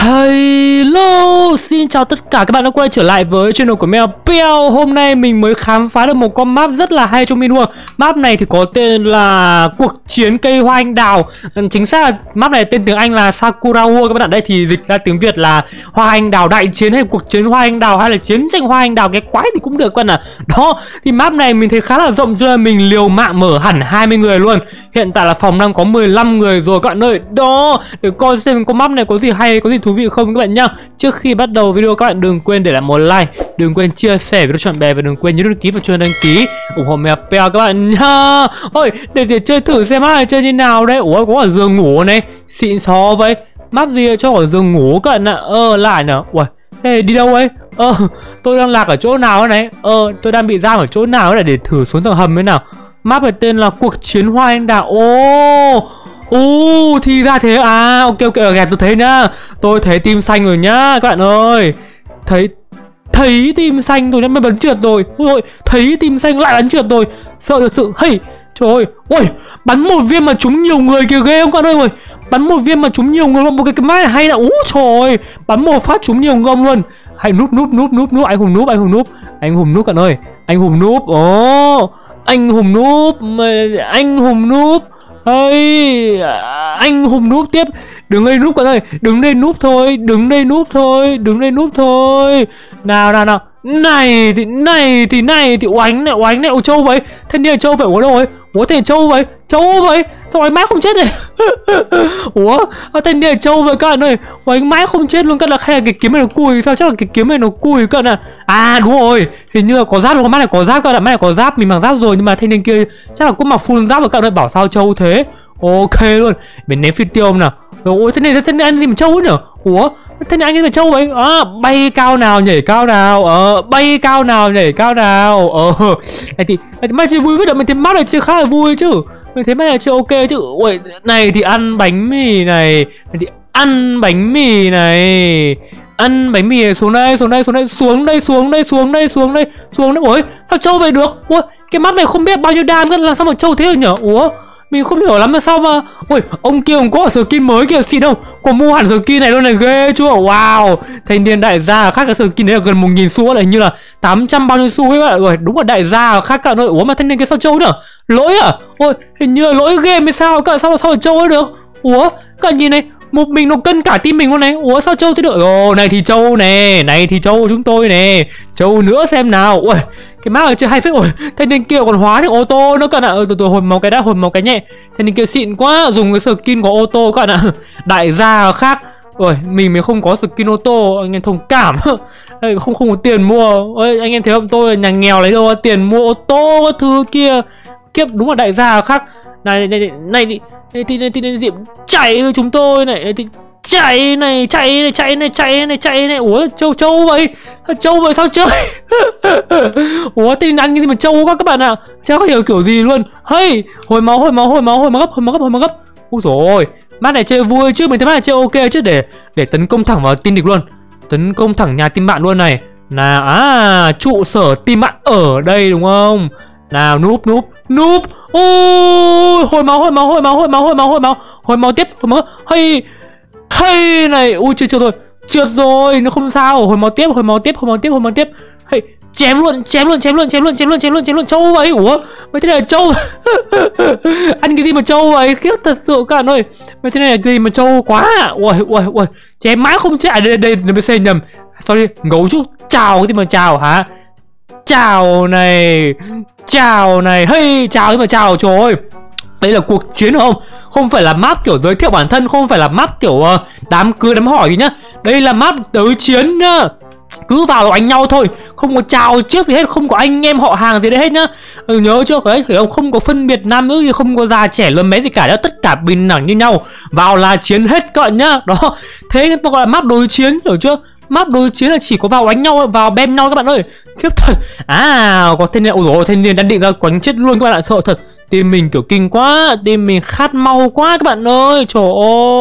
系咯 Hello, xin chào tất cả các bạn đã quay trở lại với channel của Mèo Peo Hôm nay mình mới khám phá được một con map rất là hay trong Minua Map này thì có tên là Cuộc chiến cây hoa anh đào. Ừ, chính xác là map này tên tiếng Anh là Sakura War các bạn ạ. Đây thì dịch ra tiếng Việt là Hoa anh đào đại chiến hay cuộc chiến hoa anh đào hay là chiến tranh hoa anh đào. Cái quái thì cũng được các bạn ạ. Đó, thì map này mình thấy khá là rộng cho nên mình liều mạng mở hẳn 20 người luôn. Hiện tại là phòng đang có 15 người rồi các bạn ơi. Đó, để coi xem con map này có gì hay, có gì thú vị không các bạn nhá. Trước khi bắt đầu video các bạn đừng quên để lại một like Đừng quên chia sẻ video cho bạn bè và đừng quên nhấn đăng ký và chuông đăng ký ủng hộ mèo peo các bạn nhá Ôi để, để chơi thử xem ai chơi như nào đấy Ủa có cả giường ngủ này Xịn xó vậy Map gì cho cả giường ngủ các bạn ạ Ơ lại nè. Ui Ê, đi đâu ấy? Ờ, tôi đang lạc ở chỗ nào này? Ờ, tôi đang bị giam ở chỗ nào này để thử xuống tầng hầm thế nào? Map này tên là cuộc chiến hoa anh đào. Ô, Ồ, thì ra thế. À Ok ok ở gạt tôi thấy nhá. Tôi thấy tim xanh rồi nhá các bạn ơi. Thấy Thấy tim xanh rồi nhá Mới bắn trượt rồi. Ôi thấy tim xanh lại bắn trượt rồi. Sợ thật sự Hey Trời ơi. Ôi Bắn một viên mà trúng nhiều người kìa ghê không các bạn ơi? Ôi Bắn một viên mà trúng nhiều người luôn. Một cái cái máy này hay là ú trời ơi. Bắn một phát trúng nhiều người luôn. Hãy núp núp núp núp núp. Anh hùng núp anh hùng núp. Anh hùng núp các bạn ơi. Anh hùng núp Ồ. Anh hùng núp Anh hùng núp ơi anh hùng núp tiếp. Đứng đây núp con ơi. Đứng đây núp thôi. Đứng đây núp thôi. Đứng đây núp thôi. Nào nào nào. Này thì này thì này thì. Oánh này oánh này. Ôi châu vậy. Thanh niên Châu vậy uống đâu ấy? Ủa thanh trâu vậy? Trâu vậy? Sao anh mãi không chết này? Ủa à, thanh này trâu vậy các bạn ơi. Oánh mãi không chết luôn các bạn hay là cái kiếm này nó cùi, sao chắc là cái kiếm này nó cùi các bạn à à đúng rồi. Hình như là có giáp luôn mắt này có giáp các bạn mắt này có giáp, mình mặc giáp rồi, nhưng mà thanh niên kia chắc là cũng mặc full giáp rồi các bạn ơi. Bảo sao trâu thế? Ok luôn. Mình ném phi tiêu nào? Ôi, thế này thế này ăn gì mà trâu nhỉ ủa thế này anh ấy phải trâu vậy à, bay cao nào nhảy cao nào ờ bay cao nào nhảy cao nào ờ. Này thì này thì mai chơi vui với được mình thấy mắt này chơi khá là vui chứ. Mình thấy mắt này chơi ok chứ. Ui này thì ăn bánh mì này này thì ăn bánh mì này. Ăn bánh mì xuống đây xuống đây xuống đây xuống đây xuống đây xuống đây xuống đây xuống đây. Ui sao trâu vậy được? Ui cái mắt này không biết bao nhiêu đam làm sao mà trâu thế được nhở? Ủa? Mình không hiểu lắm là sao mà Ui, ông kia cũng có skin mới kìa, xịn đâu Có mua hẳn skin này luôn này, ghê chưa? Wow. Thanh niên đại gia khác cái skin đấy là gần 1.000 xu, lại như là 800 bao nhiêu xu ấy bạn. Ui, đúng là đại gia khác cả nội Ủa mà thanh niên kia sao trâu nữa Lỗi à? Ôi, hình như là lỗi game hay sao? Các bạn sao mà sao mà trâu ấy được? Ủa các bạn nhìn này một mình nó cân cả tim mình luôn này. Ủa, sao châu thế được? Ồ, này thì châu nè, này thì châu chúng tôi nè. Châu nữa xem nào. Ui, cái má ở chưa hay phết ôi thanh niên kia còn hóa thành ô tô nữa cần bạn ạ. Ờ, từ từ, hồi máu cái đã, hồi máu cái nhẹ. Thanh niên kia xịn quá, dùng cái skin của ô tô các bạn ạ. Đại gia khác. Ôi mình mới không có skin ô tô, anh em thông cảm. Không không có tiền mua. Ôi anh em thấy không? Tôi nhà nghèo lấy đâu tiền mua ô tô các thứ kia kiếp đúng là đại gia khác. Này này này, này, này thì này thì này thì chạy với chúng tôi này, này thì chạy này chạy này chạy này chạy này chạy này. Ủa châu châu vậy? Châu vậy sao chơi? Ủa tin ăn như thế mà châu quá các bạn ạ. À. chắc không hiểu kiểu gì luôn. Hey hồi máu hồi máu hồi máu hồi máu gấp hồi máu gấp hồi máu gấp. Ui rồi mát này chơi vui chứ mình thấy mát này chơi ok chứ để để tấn công thẳng vào tin địch luôn. Tấn công thẳng nhà tin bạn luôn này. Là à trụ sở team bạn ở đây đúng không? Nào núp núp núp ôi hồi máu hồi máu hồi máu hồi máu hồi máu hồi máu hồi máu tiếp hồi máu hay hay này ui chưa chưa rồi trượt rồi nó không sao hồi máu tiếp hồi máu tiếp hồi máu tiếp hồi máu tiếp hay chém luôn chém luôn chém luôn chém luôn chém luôn chém luôn chém luôn trâu vậy ủa mấy thế này là trâu ăn cái gì mà trâu vậy khiếp thật sự các bạn ơi mấy thế này là gì mà trâu quá ui ui ui chém mãi không chết à đây đây nbc nhầm sorry gấu chút chào cái gì mà chào hả chào này chào này hey chào nhưng mà chào trời ơi. Đây là cuộc chiến không? Không phải là map kiểu giới thiệu bản thân không phải là map kiểu uh, đám cưới đám hỏi gì nhá. Đây là map đối chiến nhá. Cứ vào đánh nhau thôi không có chào trước gì hết không có anh em họ hàng gì đấy hết nhá. Ừ, nhớ chưa phải không? Không có phân biệt nam nữ gì không có già trẻ lớn bé gì cả đó tất cả bình đẳng như nhau vào là chiến hết các bạn nhá. Đó thế gọi là map đối chiến hiểu chưa? Map đối chiến là chỉ có vào đánh nhau, vào bem nhau các bạn ơi. Khiếp thật. À có thanh niên, ôi rồi thanh niên đã định ra quánh chết luôn các bạn ạ, sợ thật. Tim mình kiểu kinh quá tim mình khát mau quá các bạn ơi. Trời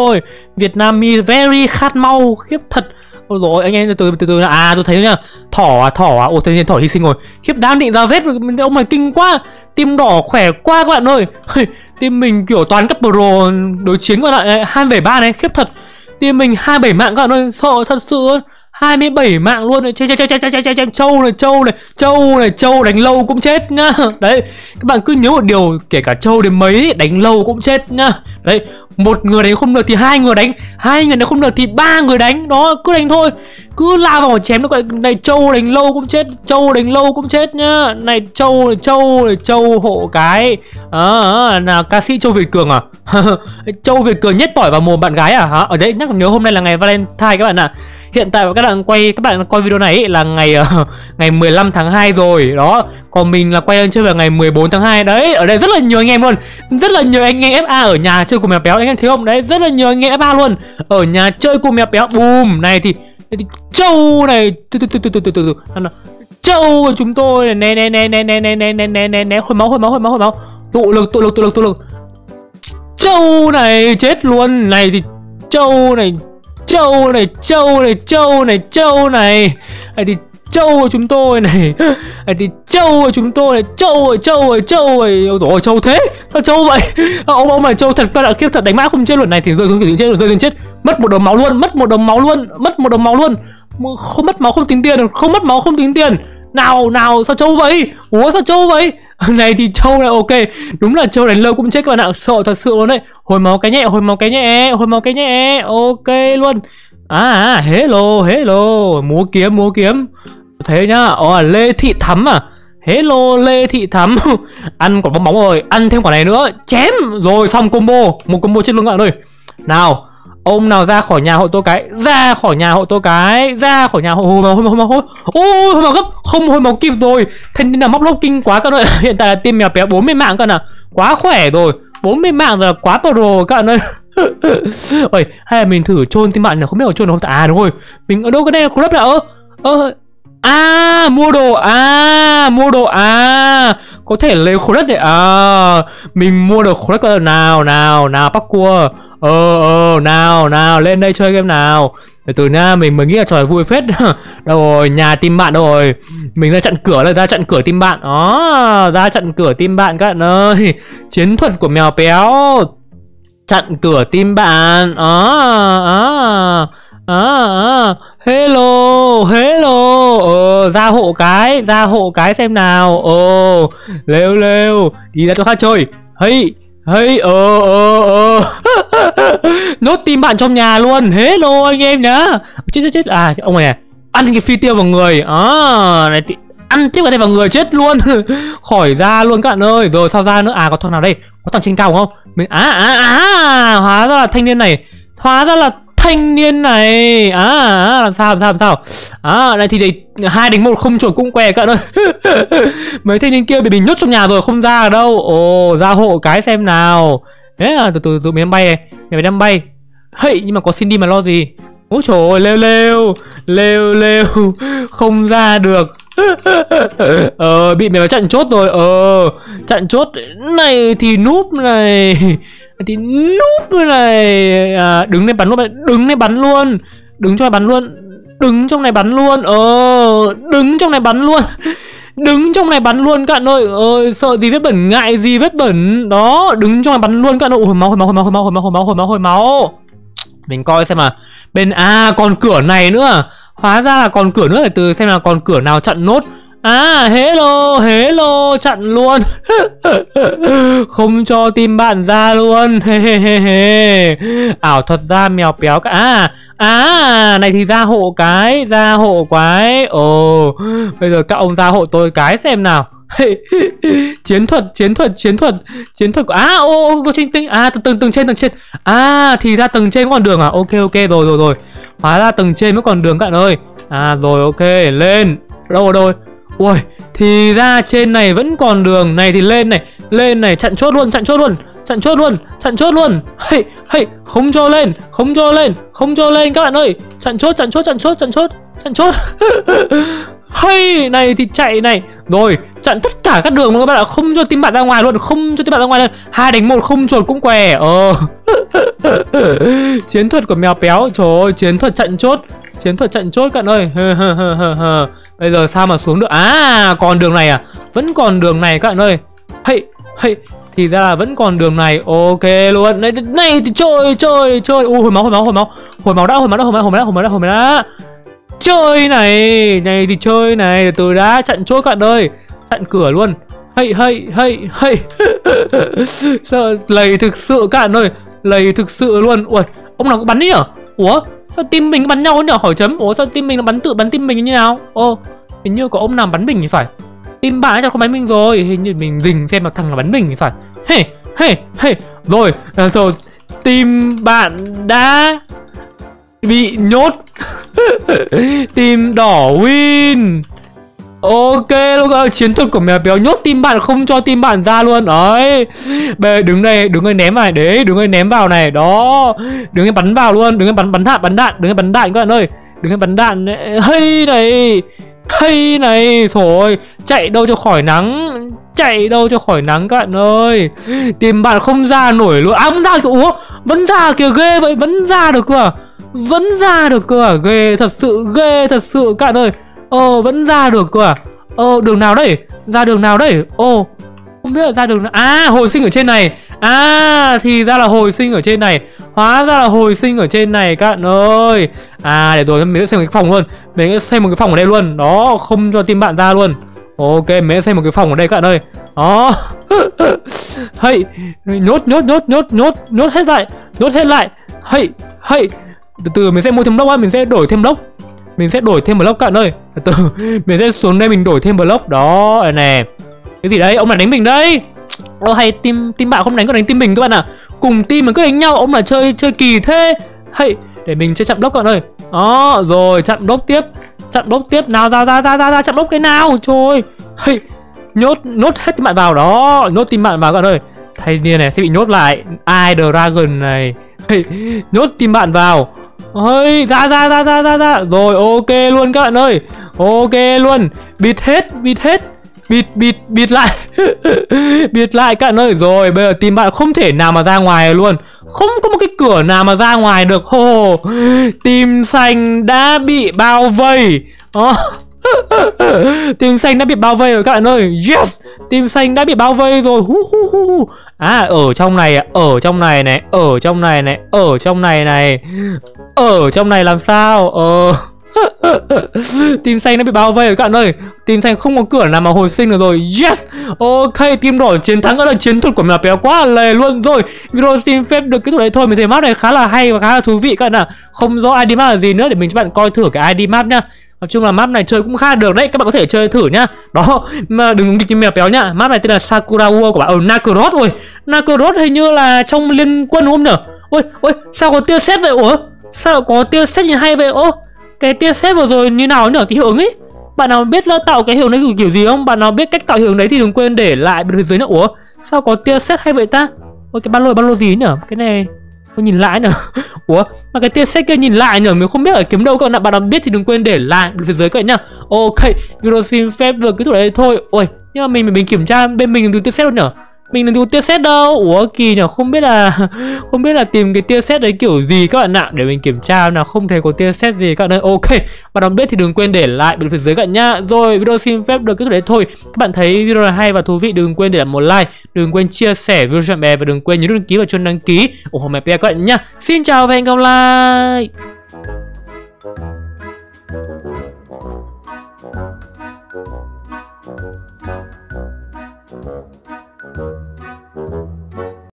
ơi, Việt Nam is very khát mau, Khiếp thật. Ôi rồi anh em, từ từ từ từ À tôi thấy nha Thỏ à thỏ à. Ôi, thanh niên, thỏ hy sinh rồi. Khiếp, đang định ra vết, Ông mày kinh quá. Tim đỏ khỏe quá các bạn ơi. Tim mình kiểu toàn cấp pro đối chiến các bạn ạ. 273 này, khiếp thật. Tim mình 27 mạng các bạn ơi, sợ thật sự. 27 mạng luôn này. Chơi chơi chơi chơi chơi chơi chơi. Châu này châu này châu này châu đánh lâu cũng chết nhá. Đấy các bạn cứ nhớ một điều kể cả châu đến mấy đánh lâu cũng chết nhá. Đấy một người đánh không được thì hai người đánh hai người đánh không được thì ba người đánh. Đó cứ đánh thôi. Cứ lao vào mà chém nó gọi này châu đánh lâu cũng chết châu đánh lâu cũng chết nhá. Này châu này châu này châu hộ cái. À, là ca sĩ châu việt cường à? Châu việt cường nhét tỏi vào mồm bạn gái à? Hả? Ở đấy nhắc nhớ hôm nay là ngày valentine các bạn ạ. à hiện tại các bạn quay các bạn coi video này ấy, là ngày uh, ngày 15 tháng 2 rồi đó còn mình là quay lên chơi vào ngày 14 tháng 2 đấy ở đây rất là nhiều anh em luôn rất là nhiều anh em fa ở nhà chơi cùng mèo béo anh em thấy không đấy rất là nhiều anh em fa luôn ở nhà chơi cùng mèo béo bùm này thì thì châu này từ từ từ từ từ từ từ châu của chúng tôi này nè nè nè nè nè nè nè nè nè nè hồi máu hồi máu hồi máu hồi máu tụ lực tụ lực tụ lực tụ lực châu này chết luôn này thì châu này châu này châu này châu này châu này. Này thì châu của chúng tôi này. Này thì châu của chúng tôi này. Châu rồi châu rồi châu rồi ôi châu thế? Sao châu vậy? Ông ông mày châu thật ba đã kiếp thật đánh mã không chết luật này thì rơi xuống chết, rơi xuống chết. Mất một đồng máu luôn, mất một đồng máu luôn, mất một đồng máu luôn. Không, mất máu không tính tiền, không mất máu không tính tiền. Nào nào, sao châu vậy? Ủa, sao châu vậy? Này thì châu này ok. Đúng là châu đánh lâu cũng chết các bạn ạ. Sợ thật sự luôn đấy. Hồi máu cái nhẹ, hồi máu cái nhẹ, hồi máu cái nhẹ. Ok luôn. À, à hello hello. Múa kiếm múa kiếm. Thế nhá. Ồ, lê thị thắm à? Hello, lê thị thắm. Ăn quả bóng bóng rồi. Ăn thêm quả này nữa. Chém. Rồi, xong combo. Một combo chết luôn các bạn ơi. Nào ông nào, ra khỏi nhà hộ tôi cái. Ra khỏi nhà hộ tôi cái. Ra khỏi nhà hộ. Hồi máu hồi máu hồi máu ôi, hồi máu gấp. Không, hồi máu kịp rồi. Thanh nên là móc lốc kinh quá các bạn ơi hiện tại là team mèo béo 40 mạng các bạn ạ. Quá khỏe rồi. 40 mạng là quá pro các bạn ơi. Ôi, hay là mình thử chôn team bạn là không biết ở chôn không? À đúng rồi. Mình ở đâu cái này là club là ơ ơ À mua đồ À mua đồ À Có thể lấy khối đất để À Mình mua được khối đất nào nào nào bắt cua Ờ ờ nào nào lên đây chơi game nào. Từ từ nha mình mới nghĩ là trò vui phết. Đâu rồi nhà tim bạn đâu rồi? Mình ra chặn cửa là ra chặn cửa tim bạn. Đó ra chặn cửa tim bạn các bạn ơi. Chiến thuật của mèo béo. Chặn cửa tim bạn. Đó à, à, à, hello hello. Ờ ra hộ cái ra hộ cái xem nào. Ồ lêu lêu. Đi ra chỗ khác chơi. Hey hey ờ ờ ờ nốt tim bạn trong nhà luôn. Hello anh em nhá. Chết chết chết. À ông này ăn cái phi tiêu vào người. À này thì ăn tiếp cái này vào người chết luôn. Khỏi ra luôn các bạn ơi. Rồi sao ra nữa? À có thằng nào đây? Có thằng trên cao không? Mình à à à hóa ra là thanh niên này. Hóa ra là thanh niên này. À, à, à làm sao làm sao làm sao? À này thì để hai đánh một không chuột cũng què cận ơi. Mấy thanh niên kia bị mình nhốt trong nhà rồi không ra ở đâu. Ồ ra hộ cái xem nào thế là từ từ từ mình bay này. Mình đang bay. Hey nhưng mà có xin đi mà lo gì? Ôi trời ơi lêu lêu. Lêu lêu. Không ra được. Ờ bị mày vào chặn chốt rồi. Ờ chặn chốt này thì núp này. Thì núp này. À, đứng lên bắn luôn đứng lên bắn luôn. Đứng cho bắn luôn. Đứng trong này bắn luôn. Ờ đứng trong này bắn luôn đứng trong này bắn luôn các bạn ơi. Ơi sợ gì vết bẩn, ngại gì vết bẩn. Đó, đứng trong này bắn luôn các bạn ơi. Hồi máu hồi máu hồi máu hồi máu hồi máu hồi máu hồi máu. Hồi máu mình coi xem mà bên à còn cửa này nữa. Hóa ra là còn cửa nữa, để từ xem là còn cửa nào chặn nốt. À hello hello, chặn luôn. Không cho tim bạn ra luôn. Ảo thuật ra mèo béo cả. À à này thì ra hộ cái Ra hộ quái. Ồ, bây giờ các ông ra hộ tôi cái xem nào. Chiến thuật chiến thuật chiến thuật chiến thuật à ô có trên tinh à từng tầng trên tầng trên. À thì ra tầng trên còn đường à? Ok ok, rồi rồi rồi. Hóa ra tầng trên mới còn đường các bạn ơi. À rồi, ok, lên. Đâu rồi? Ui, thì ra trên này vẫn còn đường. Này thì lên này, lên này, chặn chốt luôn, chặn chốt luôn Chặn chốt luôn, chặn chốt luôn. Hey, hey, không cho lên, không cho lên Không cho lên các bạn ơi. Chặn chốt, chặn chốt, chặn chốt, chặn chốt Chặn chốt. Hey, này thì chạy này. Rồi, chặn tất cả các đường luôn các bạn ạ. Không cho team bạn ra ngoài luôn, không cho team bạn ra ngoài luôn. Hai đánh một không chuột cũng què. Ờ. Chiến thuật của mèo béo Trời ơi, chiến thuật chặn chốt. Chiến thuật chặn chốt các ơi. Bây giờ sao mà xuống được? À còn đường này à? Vẫn còn đường này các bạn ơi. Hey hey. Thì ra là vẫn còn đường này. Ok luôn. Này này thì chơi chơi chơi U hồi máu hồi máu hồi máu. Hồi máu đã, hồi máu đã, hồi máu hồi máu đã, hồi máu đã, hồi máu đã. Chơi này này thì chơi này. Từ đã chặn chốt các bạn ơi. Chặn cửa luôn. Hay hay hay hay sợ lầy thực sự các bạn ơi. Lầy thực sự luôn. Ui, ông nào cũng bắn đi nhở? Ủa? Sao tim mình bắn nhau nhở? Hỏi chấm. Ủa, sao tim mình nó bắn tự bắn tim mình như nào? Ô, hình như có ông nào bắn mình thì phải. Tim bạn chắc không bắn mình rồi. Hình như mình dình xem mà thằng là bắn mình thì phải. Hey hey hey. Rồi à, rồi tim bạn đã bị nhốt. Tim đỏ win. Ok luôn rồi, chiến thuật của mèo béo nhốt tim bạn không cho tim bạn ra luôn. Đấy. Bề đứng đây, đứng đây ném này. Đấy, đứng đây ném vào này. Đó. Đứng đây bắn vào luôn, đứng đây bắn bắn đạn, bắn đạn. Đứng đây bắn đạn các bạn ơi. Đứng đây bắn đạn Hay này. Hay này. Rồi, chạy đâu cho khỏi nắng. Chạy đâu cho khỏi nắng các bạn ơi. Tìm bạn không ra nổi luôn. À vẫn ra kìa, ủa Vẫn ra kìa, ghê vậy, vẫn ra được cơ à? Vẫn ra được cơ à, ghê Thật sự ghê, thật sự các bạn ơi. Ồ, vẫn ra được cơ à? Ồ, đường nào đây Ra đường nào đây Ồ, không biết là ra đường nào. À hồi sinh ở trên này. À thì ra là hồi sinh ở trên này. Hóa ra là hồi sinh ở trên này, các bạn ơi. À để rồi mình sẽ xem một cái phòng luôn. Mình sẽ xem một cái phòng ở đây luôn. Đó, không cho team bạn ra luôn. Ok, mình sẽ xem một cái phòng ở đây, các bạn ơi. Đó. Hey Nhốt nhốt nhốt nhốt nhốt Nhốt hết lại. Nhốt hết lại. Hey hey Từ từ, mình sẽ mua thêm lốc á. Mình sẽ đổi thêm lốc mình sẽ đổi thêm block cận ơi. Từ mình sẽ xuống đây mình đổi thêm block. Đó này nè. Cái gì đấy? Ông là đánh mình đây Ô hay team team bạn không đánh có đánh team mình các bạn ạ. À. Cùng team mà cứ đánh nhau ông là chơi chơi kỳ thế. Hay để mình chơi chặn block các bạn ơi. Đó rồi chặn block tiếp. Chặn block tiếp. Nào ra ra ra ra, ra chặn block cái nào? Trời. Hay Nhốt nhốt hết team bạn vào. Đó Nhốt team bạn vào các bạn ơi. Thay niên này sẽ bị nhốt lại. Ai dragon này. Hay Nhốt team bạn vào ơi ra ra ra ra ra ra. Rồi, ok luôn các bạn ơi. Ok luôn. Bịt hết bịt hết. Bịt bịt bịt lại. Bịt lại các bạn ơi. Rồi, bây giờ tìm bạn không thể nào mà ra ngoài luôn. Không có một cái cửa nào mà ra ngoài được. Hồ tim xanh đã bị bao vây. Oh. Team xanh đã bị bao vây rồi các bạn ơi. Yes Team xanh đã bị bao vây rồi. Hu, hu, hu. À ở trong này Ở trong này này Ở trong này này Ở trong này này Ở trong này làm sao? Ờ. Team xanh đã bị bao vây rồi các bạn ơi. Team xanh không có cửa nào mà hồi sinh được rồi. Yes Ok team đỏ chiến thắng đó là chiến thuật của mèo béo quá lề luôn. Rồi Video xin phép được kết thúc đấy thôi. Mình thấy map này khá là hay và khá là thú vị các bạn ạ. Không rõ ID map là gì nữa để mình cho bạn coi thử cái ID map nhá. Nói chung là map này chơi cũng khá được đấy Các bạn có thể chơi thử nhá. Đó Mà đừng nghịch như mèo béo nhá. Map này tên là Sakura War của bạn. Ờ, Ở Nakrot Ôi. Nakrot hình như là trong liên quân hôm nhở? Ôi ôi Sao có tia xét vậy? Ủa Sao có tia xét như hay vậy? Ô Cái tia xét vừa rồi như nào nhở? Cái hiệu ứng ấy. Bạn nào biết nó tạo cái hiệu ứng kiểu gì không? Bạn nào biết cách tạo hiệu ứng đấy thì đừng quên để lại bên phía dưới nữa. Ủa, sao có tia xét hay vậy ta? Ôi cái ba lô ba lô gì nhở? Cái này Tôi nhìn lại nữa Ủa mà cái tia xét kia nhìn lại nhở Mình không biết ở kiếm đâu, các bạn bạn nào biết thì đừng quên để lại phía dưới các bạn nhá. Ok, Video xin phép được cái thủ đấy thôi. Ôi, nhưng mà mình mình kiểm tra bên mình từ tia xét luôn nhở mình làm tia xét đâu. Ủa, kỳ nhở không biết là, không biết là tìm cái tia xét đấy kiểu gì các bạn ạ? Để mình kiểm tra nào, không thấy có tia xét gì các bạn ơi. Ok, bạn nào biết thì đừng quên để lại bên phía dưới các bạn nhá. Rồi, video xin phép được kết thúc đấy thôi. Các bạn thấy video là hay và thú vị, đừng quên để lại một like, đừng quên chia sẻ video cho bạn bè và đừng quên nhấn đăng ký và chuông đăng ký ủng hộ mẹ các bạn nhá. Xin chào và hẹn gặp lại!